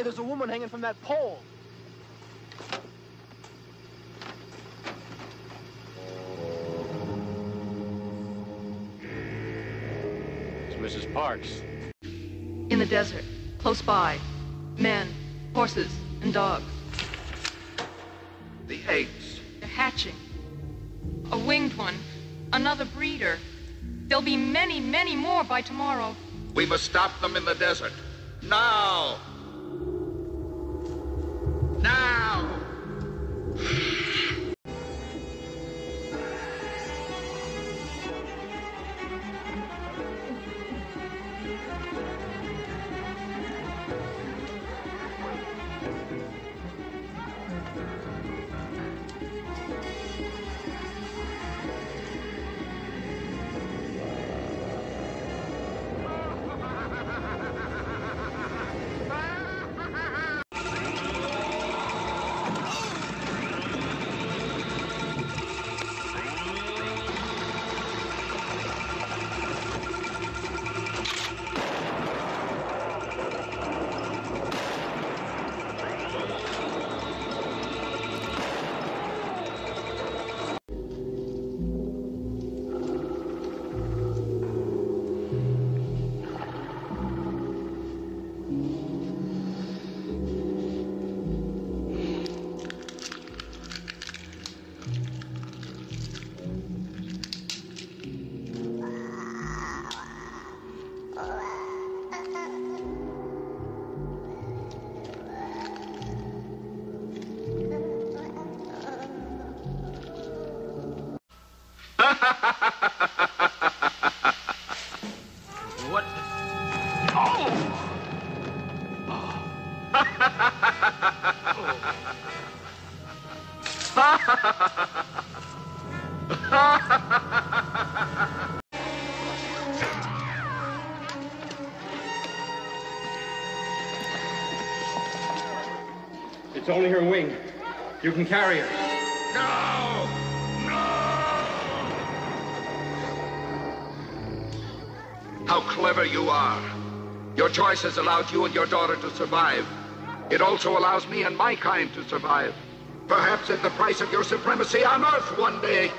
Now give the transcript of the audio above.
Hey, there's a woman hanging from that pole. It's Mrs. Parks. In the desert, close by. Men, horses, and dogs. The eggs. They're hatching. A winged one. Another breeder. There'll be many, many more by tomorrow. We must stop them in the desert. Now! Now! What? It's only her wing. You can carry her. No! No! How clever you are. Your choice has allowed you and your daughter to survive. It also allows me and my kind to survive. Perhaps at the price of your supremacy on Earth one day.